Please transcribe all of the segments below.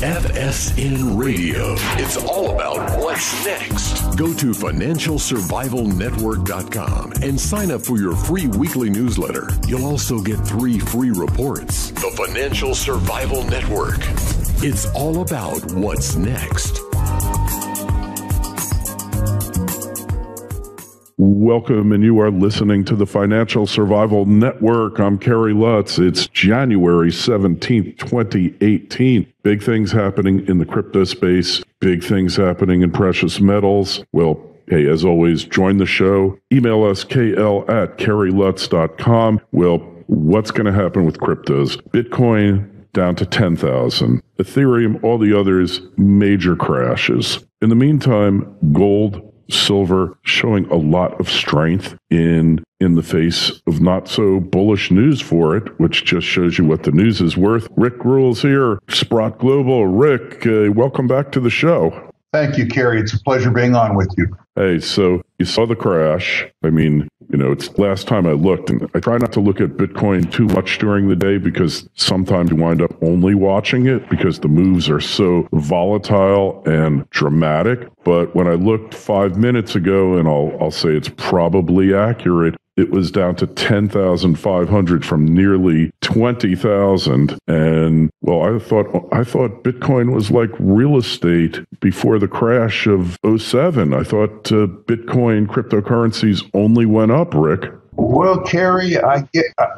FSN Radio. It's all about what's next. Go to financialsurvivalnetwork.com and sign up for your free weekly newsletter. You'll also get three free reports. The Financial Survival Network. It's all about what's next. Welcome, and you are listening to the Financial Survival Network. I'm Kerry Lutz. It's January 17th, 2018. Big things happening in the crypto space, big things happening in precious metals. Well, Hey, as always, join the show. Email us, kl at kerrylutz.com. Well, what's going to happen with cryptos? Bitcoin down to 10,000. Ethereum, all the others, major crashes. In the meantime, gold silver showing a lot of strength in in the face of not so bullish news for it, which just shows you what the news is worth. Rick Rule's here, Sprott Global. Rick, uh, welcome back to the show. Thank you, Kerry. It's a pleasure being on with you. Hey, so you saw the crash. I mean, you know, it's last time I looked, and I try not to look at Bitcoin too much during the day because sometimes you wind up only watching it because the moves are so volatile and dramatic. But when I looked five minutes ago, and I'll, I'll say it's probably accurate, it was down to 10,500 from nearly 20,000 and well I thought I thought Bitcoin was like real estate before the crash of 07 I thought uh, Bitcoin cryptocurrencies only went up Rick well, Kerry, I,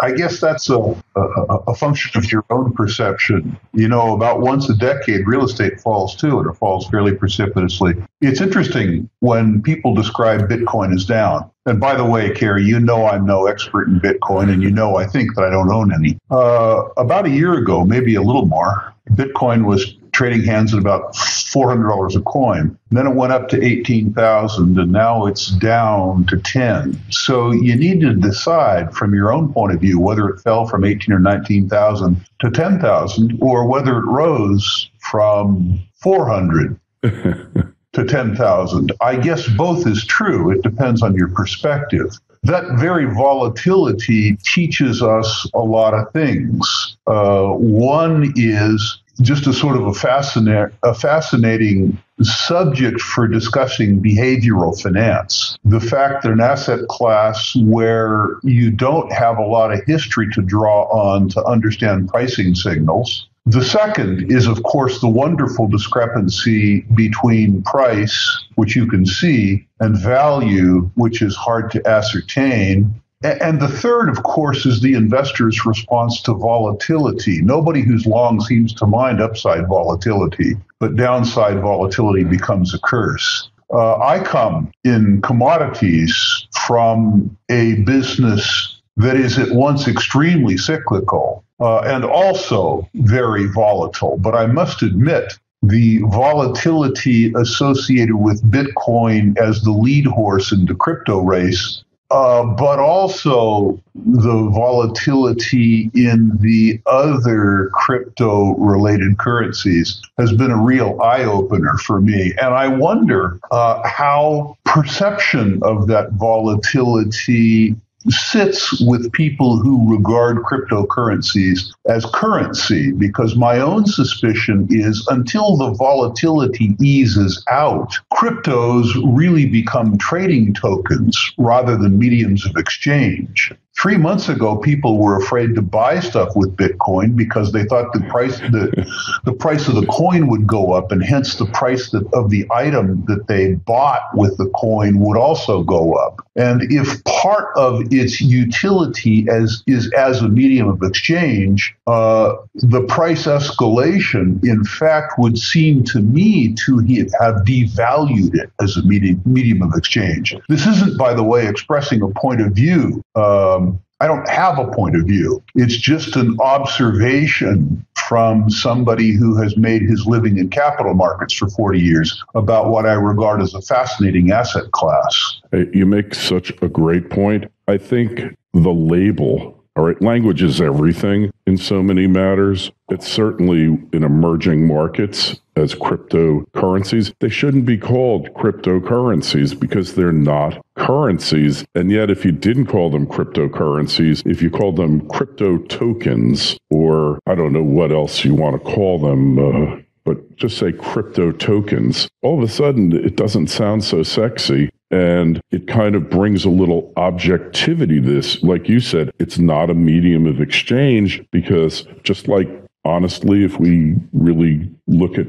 I guess that's a, a, a, function of your own perception. You know, about once a decade, real estate falls too, and it falls fairly precipitously. It's interesting when people describe Bitcoin as down. And by the way, Kerry, you know I'm no expert in Bitcoin, and you know I think that I don't own any. Uh, about a year ago, maybe a little more, Bitcoin was trading hands at about $400 a coin. Then it went up to 18,000 and now it's down to 10. So you need to decide from your own point of view whether it fell from 18 or 19,000 to 10,000 or whether it rose from 400 to 10,000. I guess both is true. It depends on your perspective that very volatility teaches us a lot of things. Uh, one is just a sort of a, fascinating, a fascinating subject for discussing behavioral finance. The fact that an asset class where you don't have a lot of history to draw on to understand pricing signals. The second is, of course, the wonderful discrepancy between price, which you can see, and value, which is hard to ascertain. And the third, of course, is the investor's response to volatility. Nobody who's long seems to mind upside volatility, but downside volatility becomes a curse. Uh, I come in commodities from a business that is at once extremely cyclical uh, and also very volatile. But I must admit, the volatility associated with Bitcoin as the lead horse in the crypto race uh, but also the volatility in the other crypto related currencies has been a real eye opener for me. And I wonder uh, how perception of that volatility sits with people who regard cryptocurrencies as currency because my own suspicion is until the volatility eases out, cryptos really become trading tokens rather than mediums of exchange. Three months ago, people were afraid to buy stuff with Bitcoin because they thought the price the, the price of the coin would go up, and hence the price that, of the item that they bought with the coin would also go up. And if part of its utility as is as a medium of exchange, uh, the price escalation, in fact, would seem to me to have devalued it as a medium medium of exchange. This isn't, by the way, expressing a point of view. Um, um, I don't have a point of view. It's just an observation from somebody who has made his living in capital markets for 40 years about what I regard as a fascinating asset class. You make such a great point. I think the label all right, language is everything in so many matters. It's certainly in emerging markets as cryptocurrencies. They shouldn't be called cryptocurrencies because they're not currencies. And yet, if you didn't call them cryptocurrencies, if you called them crypto tokens, or I don't know what else you want to call them, uh, but just say crypto tokens, all of a sudden it doesn't sound so sexy. And it kind of brings a little objectivity to this. Like you said, it's not a medium of exchange because just like honestly, if we really look at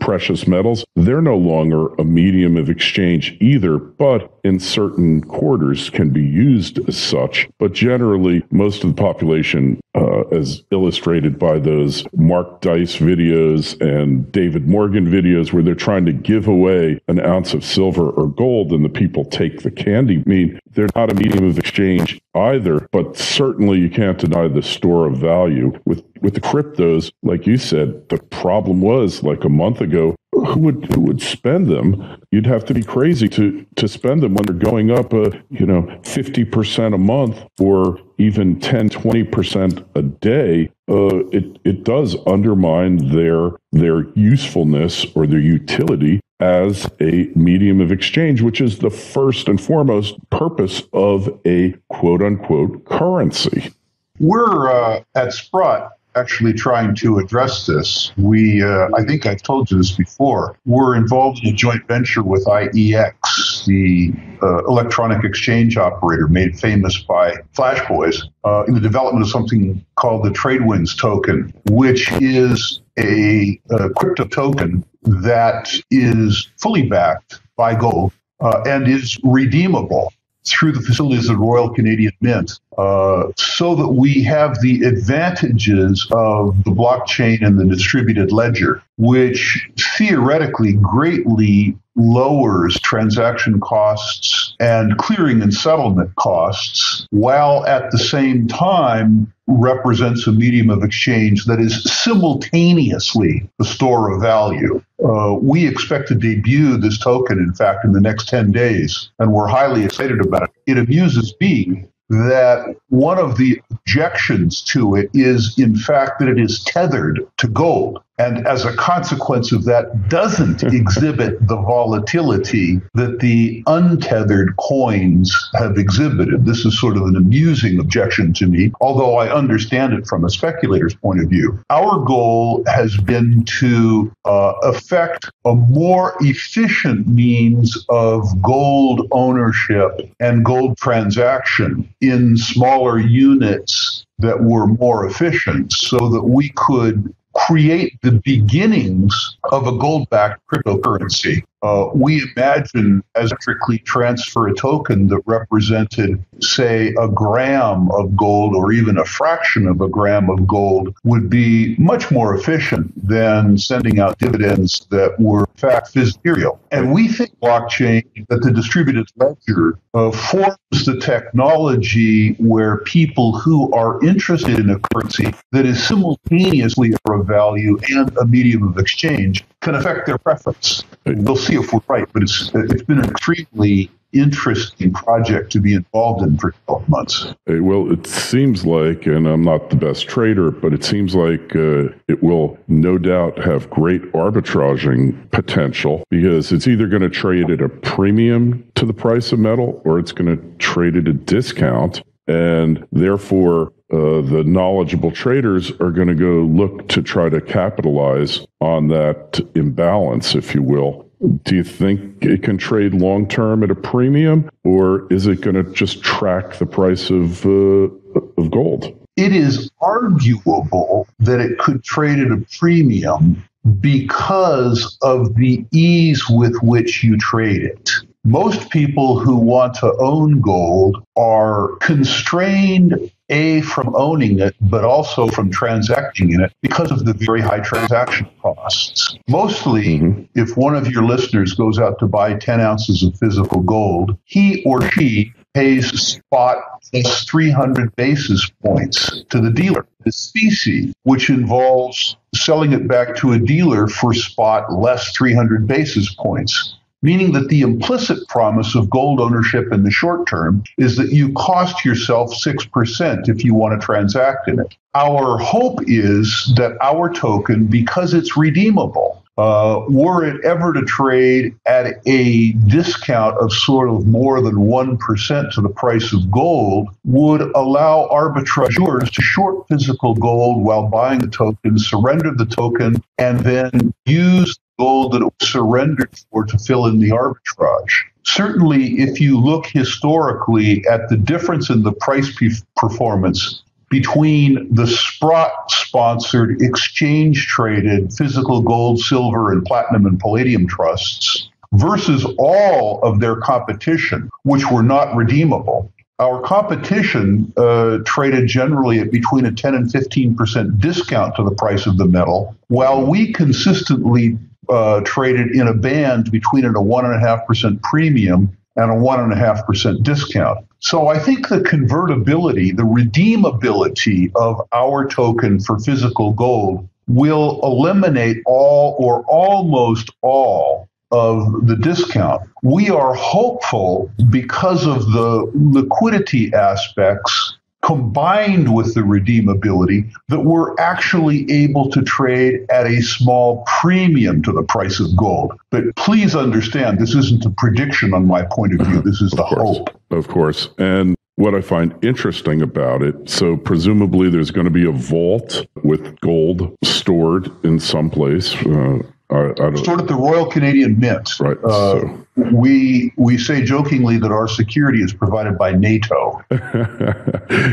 precious metals, they're no longer a medium of exchange either, but in certain quarters can be used as such. But generally, most of the population, uh, as illustrated by those Mark Dice videos and David Morgan videos, where they're trying to give away an ounce of silver or gold and the people take the candy, I mean, they're not a medium of exchange either, but certainly you can't deny the store of value. With with the cryptos, like you said, the problem was like a month ago, who would who would spend them? You'd have to be crazy to to spend them when they're going up a you know 50% a month or even 10 20% a day uh, it it does undermine their their usefulness or their utility as a medium of exchange, which is the first and foremost purpose of a quote unquote currency. We're uh, at Sprott actually trying to address this. We, uh, I think I've told you this before, we're involved in a joint venture with IEX, the uh, electronic exchange operator made famous by Flash Boys, uh, in the development of something called the TradeWinds token, which is a, a crypto token that is fully backed by gold uh, and is redeemable through the facilities of the Royal Canadian Mint uh, so that we have the advantages of the blockchain and the distributed ledger, which theoretically greatly lowers transaction costs and clearing and settlement costs, while at the same time represents a medium of exchange that is simultaneously a store of value. Uh, we expect to debut this token, in fact, in the next 10 days, and we're highly excited about it. It amuses me that one of the objections to it is, in fact, that it is tethered to gold and as a consequence of that doesn't exhibit the volatility that the untethered coins have exhibited. This is sort of an amusing objection to me, although I understand it from a speculator's point of view. Our goal has been to uh, effect a more efficient means of gold ownership and gold transaction in smaller units that were more efficient so that we could create the beginnings of a gold backed cryptocurrency uh, we imagine as strictly transfer a token that represented, say, a gram of gold or even a fraction of a gram of gold would be much more efficient than sending out dividends that were, in fact, physical. And we think blockchain, that the distributed ledger, uh, forms the technology where people who are interested in a currency that is simultaneously of value and a medium of exchange can affect their preference. We'll see if we're right, but it's it's been an extremely interesting project to be involved in for 12 months. Well, it seems like, and I'm not the best trader, but it seems like uh, it will no doubt have great arbitraging potential because it's either going to trade at a premium to the price of metal or it's going to trade at a discount. And therefore, uh, the knowledgeable traders are going to go look to try to capitalize on that imbalance, if you will. Do you think it can trade long term at a premium, or is it going to just track the price of uh, of gold? It is arguable that it could trade at a premium because of the ease with which you trade it. Most people who want to own gold are constrained a, from owning it, but also from transacting in it because of the very high transaction costs. Mostly, mm-hmm. if one of your listeners goes out to buy 10 ounces of physical gold, he or she pays spot plus 300 basis points to the dealer. The specie, which involves selling it back to a dealer for spot less 300 basis points meaning that the implicit promise of gold ownership in the short term is that you cost yourself 6% if you want to transact in it. Our hope is that our token, because it's redeemable, uh, were it ever to trade at a discount of sort of more than 1% to the price of gold, would allow arbitrageurs to short physical gold while buying the token, surrender the token, and then use gold that it was surrendered for to fill in the arbitrage. Certainly, if you look historically at the difference in the price performance between the Sprott sponsored exchange traded physical gold, silver, and platinum and palladium trusts versus all of their competition, which were not redeemable. Our competition uh, traded generally at between a 10 and 15% discount to the price of the metal, while we consistently uh, traded in a band between a 1.5% premium and a 1.5% discount. So I think the convertibility, the redeemability of our token for physical gold will eliminate all or almost all of the discount. We are hopeful because of the liquidity aspects combined with the redeemability that we're actually able to trade at a small premium to the price of gold. But please understand, this isn't a prediction on my point of view. This is the hope. Of course. And what I find interesting about it, so presumably there's going to be a vault with gold stored in some place. Uh, I, I stored at the Royal Canadian Mint. Right. Uh, so. We we say jokingly that our security is provided by NATO.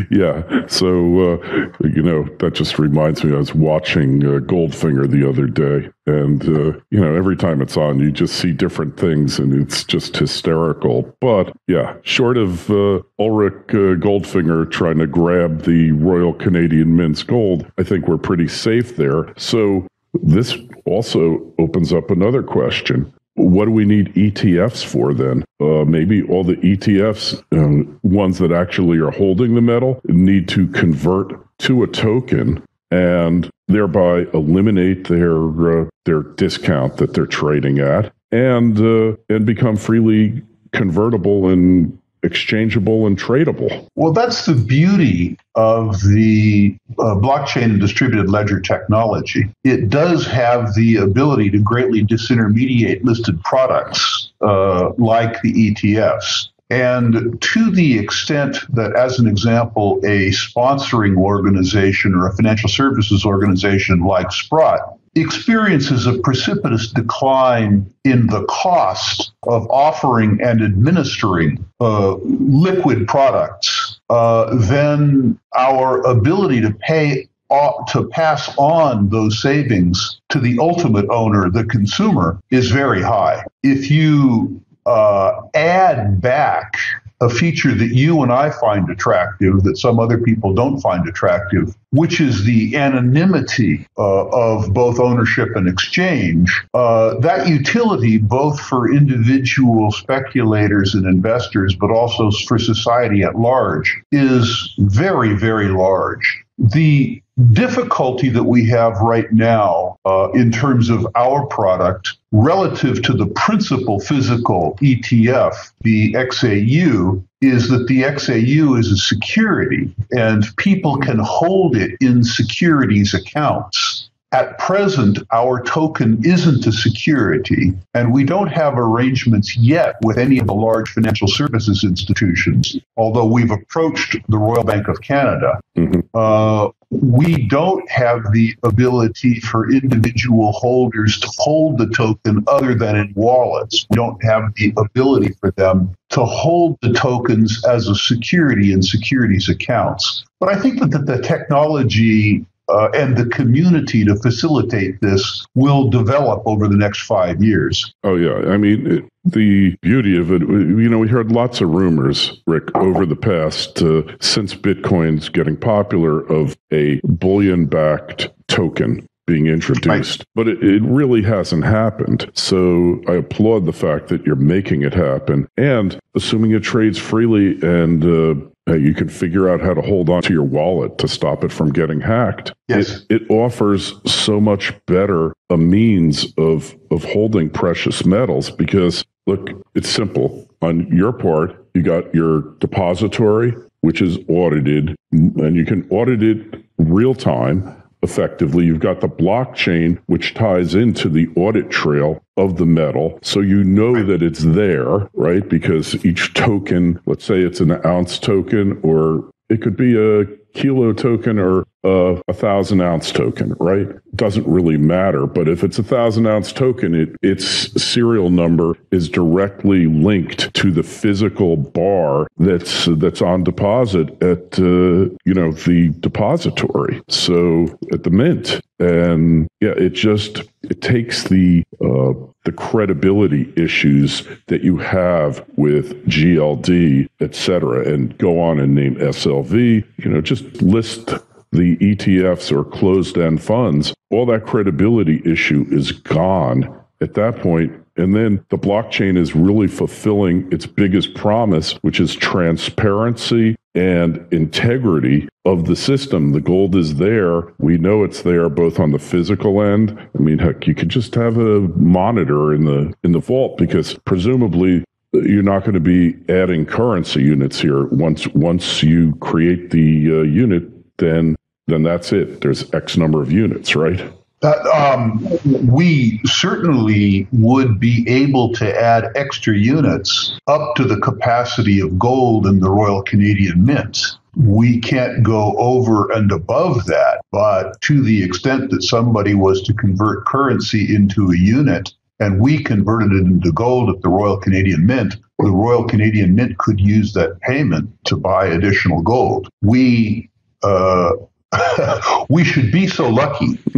yeah. So uh, you know that just reminds me. I was watching uh, Goldfinger the other day, and uh, you know every time it's on, you just see different things, and it's just hysterical. But yeah, short of uh, Auric uh, Goldfinger trying to grab the Royal Canadian Mint's gold, I think we're pretty safe there. So this also opens up another question. What do we need ETFs for then? Uh, maybe all the ETFs, um, ones that actually are holding the metal, need to convert to a token and thereby eliminate their uh, their discount that they're trading at and uh, and become freely convertible and exchangeable and tradable. Well, that's the beauty of the uh, blockchain and distributed ledger technology. It does have the ability to greatly disintermediate listed products uh, like the ETFs. And to the extent that, as an example, a sponsoring organization or a financial services organization like Sprott experiences a precipitous decline in the cost of offering and administering uh, liquid products, uh, then our ability to pay to pass on those savings to the ultimate owner, the consumer, is very high. If you uh, add back a feature that you and I find attractive that some other people don't find attractive, which is the anonymity uh, of both ownership and exchange. Uh, that utility, both for individual speculators and investors, but also for society at large, is very, very large. The difficulty that we have right now uh, in terms of our product relative to the principal physical ETF, the XAU, is that the XAU is a security and people can hold it in securities accounts. At present, our token isn't a security, and we don't have arrangements yet with any of the large financial services institutions, although we've approached the Royal Bank of Canada. Mm-hmm. Uh, we don't have the ability for individual holders to hold the token other than in wallets. We don't have the ability for them to hold the tokens as a security in securities accounts. But I think that the, the technology uh, and the community to facilitate this will develop over the next five years. Oh, yeah. I mean, it, the beauty of it, you know, we heard lots of rumors, Rick, over the past, uh, since Bitcoin's getting popular, of a bullion backed token being introduced, right. but it, it, really hasn't happened. So I applaud the fact that you're making it happen and assuming it trades freely and uh, you can figure out how to hold on to your wallet to stop it from getting hacked. Yes. It, it offers so much better a means of of holding precious metals because look, it's simple. On your part, you got your depository, which is audited, and you can audit it real time effectively. You've got the blockchain, which ties into the audit trail of the metal. So you know that it's there, right? Because each token, let's say it's an ounce token or it could be a kilo token or a, a thousand ounce token, right? Doesn't really matter. But if it's a thousand ounce token, it, its serial number is directly linked to the physical bar that's that's on deposit at uh, you know the depository. So at the mint, and yeah, it just it takes the uh, the credibility issues that you have with GLD, et cetera, and go on and name SLV. You know, just list the ETFs or closed end funds. All that credibility issue is gone at that point and then the blockchain is really fulfilling its biggest promise, which is transparency and integrity of the system. The gold is there. We know it's there both on the physical end. I mean, heck, you could just have a monitor in the in the vault because presumably you're not going to be adding currency units here. Once once you create the uh, unit, then then that's it. There's X number of units, right? Um, we certainly would be able to add extra units up to the capacity of gold in the Royal Canadian Mint. We can't go over and above that, but to the extent that somebody was to convert currency into a unit and we converted it into gold at the Royal Canadian Mint, the Royal Canadian Mint could use that payment to buy additional gold. We uh, we should be so lucky.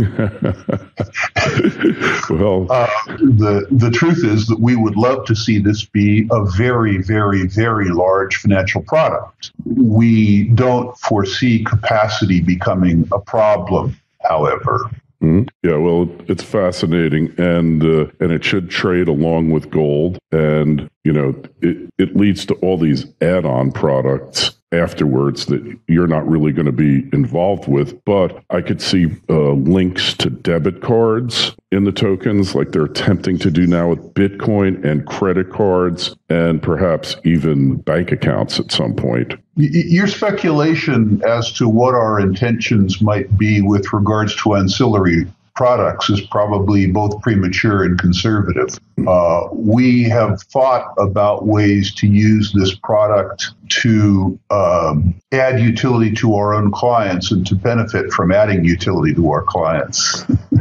well, uh, the the truth is that we would love to see this be a very, very, very large financial product. We don't foresee capacity becoming a problem, however. Mm-hmm. Yeah, well, it's fascinating, and uh, and it should trade along with gold, and you know, it it leads to all these add-on products afterwards that you're not really going to be involved with. But I could see uh, links to debit cards in the tokens, like they're attempting to do now with Bitcoin and credit cards, and perhaps even bank accounts at some point. Your speculation as to what our intentions might be with regards to ancillary products is probably both premature and conservative. Uh, we have thought about ways to use this product to um, add utility to our own clients and to benefit from adding utility to our clients.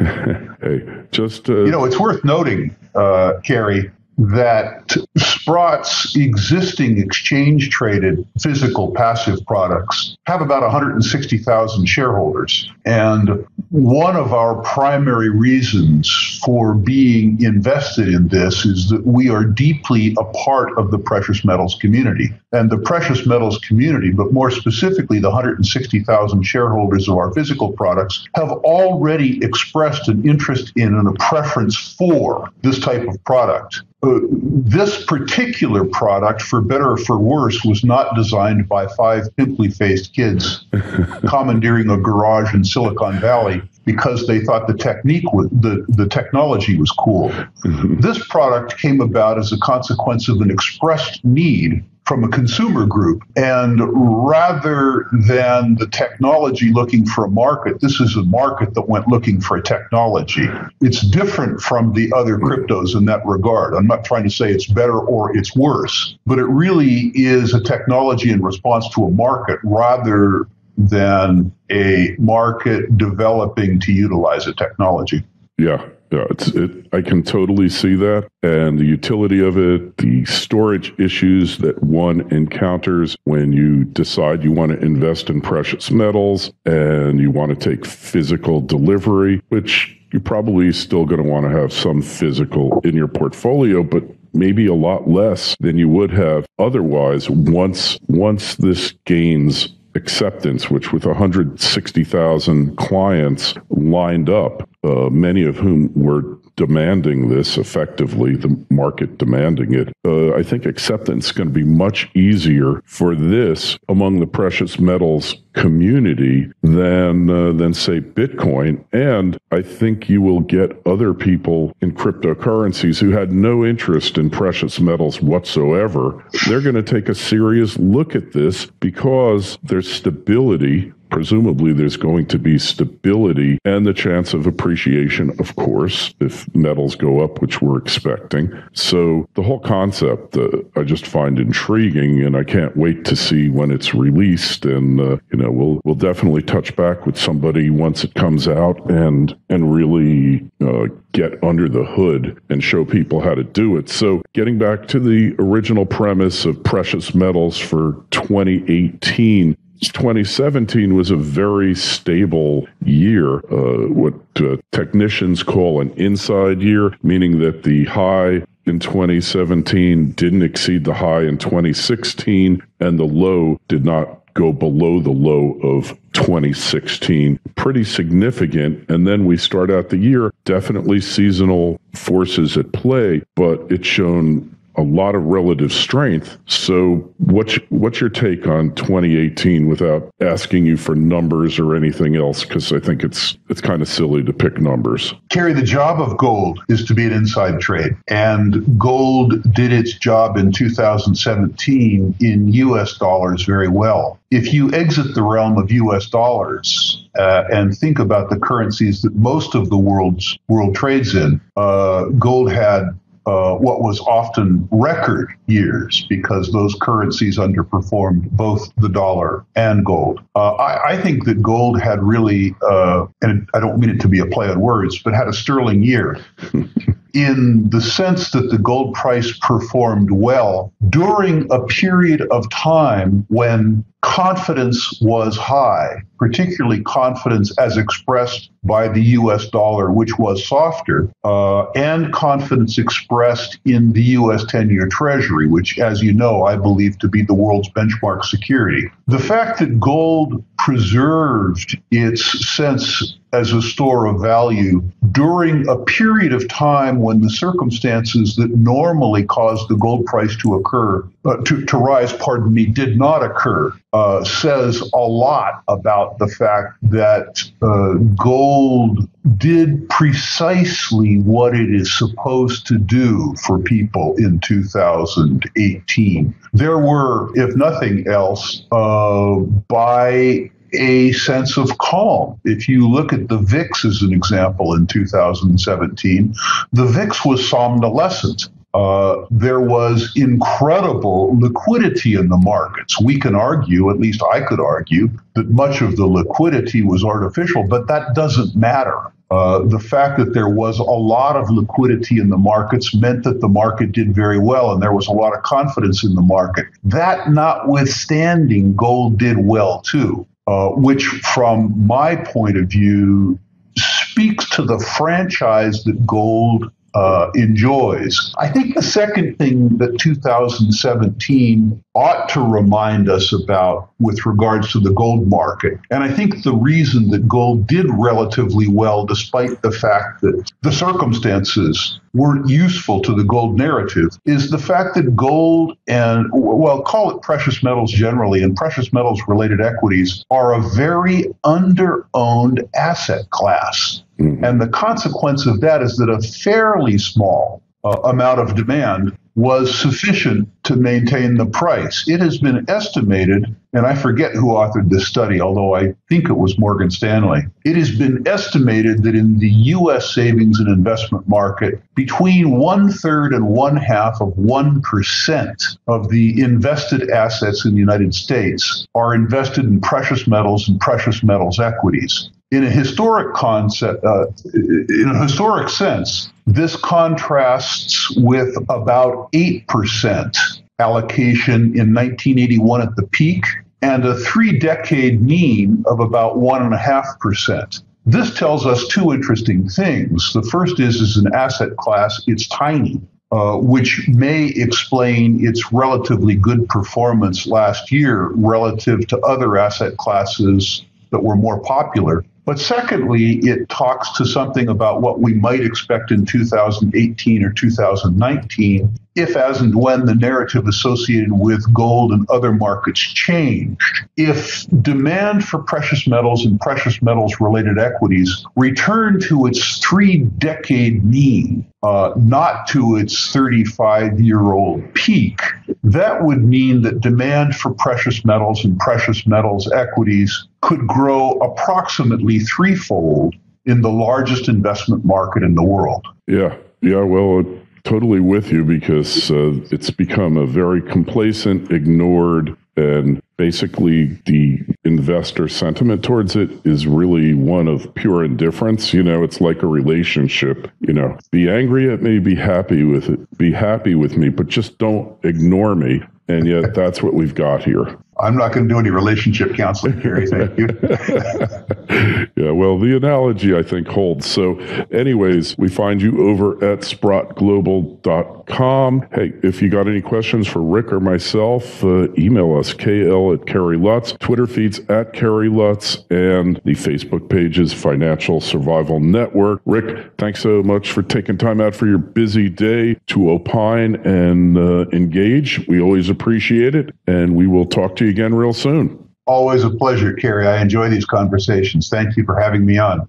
hey, just uh... you know, it's worth noting, uh, Kerry, that Sprott's existing exchange traded physical passive products have about 160,000 shareholders. And one of our primary reasons for being invested in this is that we are deeply a part of the precious metals community. And the precious metals community, but more specifically, the 160,000 shareholders of our physical products, have already expressed an interest in and a preference for this type of product. Uh, this particular product, for better or for worse, was not designed by five pimply faced kids commandeering a garage in Silicon Valley because they thought the technique was, the, the technology was cool. Mm-hmm. This product came about as a consequence of an expressed need from a consumer group. And rather than the technology looking for a market, this is a market that went looking for a technology. It's different from the other cryptos in that regard. I'm not trying to say it's better or it's worse, but it really is a technology in response to a market rather than a market developing to utilize a technology. Yeah, yeah, it's it. I can totally see that, and the utility of it, the storage issues that one encounters when you decide you want to invest in precious metals and you want to take physical delivery, which you're probably still going to want to have some physical in your portfolio, but maybe a lot less than you would have otherwise once once this gains acceptance, which with 160,000 clients lined up, uh, many of whom were demanding this effectively, the market demanding it, uh, I think acceptance is going to be much easier for this among the precious metals community than uh, than say Bitcoin. And I think you will get other people in cryptocurrencies who had no interest in precious metals whatsoever. They're going to take a serious look at this because there's stability presumably there's going to be stability and the chance of appreciation, of course, if metals go up, which we're expecting. So the whole concept uh, I just find intriguing, and I can't wait to see when it's released. And uh, you know, we'll we'll definitely touch back with somebody once it comes out and and really uh, get under the hood and show people how to do it. So getting back to the original premise of precious metals for 2018 2017 was a very stable year, uh, what uh, technicians call an inside year, meaning that the high in 2017 didn't exceed the high in 2016, and the low did not go below the low of 2016. Pretty significant. And then we start out the year, definitely seasonal forces at play, but it's shown a lot of relative strength. So, what's what's your take on 2018 without asking you for numbers or anything else? Because I think it's it's kind of silly to pick numbers. Kerry, the job of gold is to be an inside trade, and gold did its job in 2017 in U.S. dollars very well. If you exit the realm of U.S. dollars uh, and think about the currencies that most of the world's world trades in, uh, gold had uh, what was often record years because those currencies underperformed both the dollar and gold. Uh, I, I, think that gold had really, uh, and I don't mean it to be a play on words, but had a sterling year. in the sense that the gold price performed well during a period of time when confidence was high, particularly confidence as expressed by the US dollar, which was softer, uh, and confidence expressed in the US 10 year Treasury, which, as you know, I believe to be the world's benchmark security. The fact that gold preserved its sense as a store of value during a period of time when the circumstances that normally caused the gold price to occur, uh, to, to rise, pardon me, did not occur, uh, says a lot about the fact that uh, gold did precisely what it is supposed to do for people in 2018. There were, if nothing else, uh, by a sense of calm. If you look at the VIX as an example in 2017, the VIX was somnolescent. Uh, there was incredible liquidity in the markets. We can argue, at least I could argue, that much of the liquidity was artificial, but that doesn't matter. Uh, the fact that there was a lot of liquidity in the markets meant that the market did very well and there was a lot of confidence in the market. That notwithstanding, gold did well too uh, which, from my point of view, speaks to the franchise that gold uh, enjoys. I think the second thing that 2017 ought to remind us about with regards to the gold market, and I think the reason that gold did relatively well, despite the fact that the circumstances weren't useful to the gold narrative, is the fact that gold and, well, call it precious metals generally, and precious metals related equities are a very under owned asset class. Mm-hmm. And the consequence of that is that a fairly small uh, amount of demand was sufficient to maintain the price. It has been estimated, and I forget who authored this study, although I think it was Morgan Stanley. It has been estimated that in the U.S. savings and investment market, between one third and one half of 1% of the invested assets in the United States are invested in precious metals and precious metals equities in a historic concept, uh, in a historic sense, this contrasts with about 8% allocation in 1981 at the peak and a three decade mean of about 1.5%. This tells us two interesting things. The first is, as an asset class, it's tiny. Uh, which may explain its relatively good performance last year relative to other asset classes that were more popular. But secondly, it talks to something about what we might expect in 2018 or 2019 if, as, and when the narrative associated with gold and other markets changed. If demand for precious metals and precious metals related equities returned to its three decade mean, uh, not to its 35 year old peak, that would mean that demand for precious metals and precious metals equities could grow approximately threefold in the largest investment market in the world. Yeah. Yeah. Well, totally with you because uh, it's become a very complacent, ignored, and basically the investor sentiment towards it is really one of pure indifference. You know, it's like a relationship. You know, be angry at me, be happy with it, be happy with me, but just don't ignore me. And yet, that's what we've got here. I'm not going to do any relationship counseling, Kerry. Thank you. yeah, well, the analogy I think holds. So, anyways, we find you over at sprottglobal.com. Hey, if you got any questions for Rick or myself, uh, email us kl at Kerry Lutz, Twitter feeds at Kerry Lutz, and the Facebook page is Financial Survival Network. Rick, thanks so much for taking time out for your busy day to opine and uh, engage. We always appreciate it, and we will talk to you again real soon. Always a pleasure, Kerry. I enjoy these conversations. Thank you for having me on.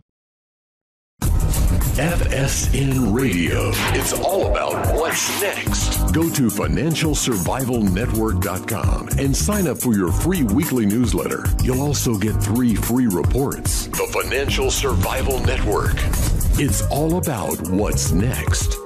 FSN Radio. It's all about what's next. Go to financialsurvivalnetwork.com and sign up for your free weekly newsletter. You'll also get three free reports. The Financial Survival Network. It's all about what's next.